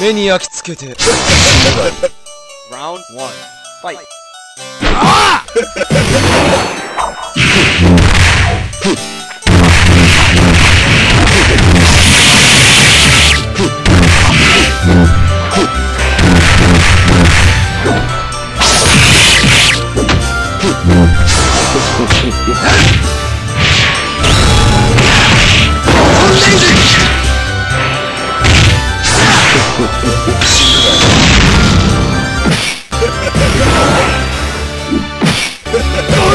目に焼き付けて。ラウンド1ファイト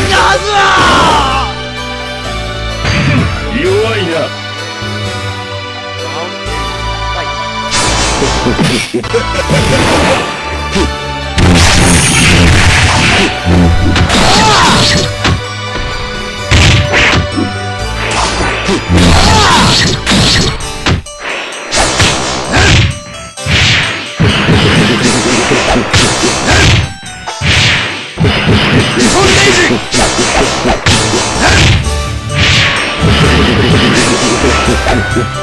んだはずは。弱いな。Huh?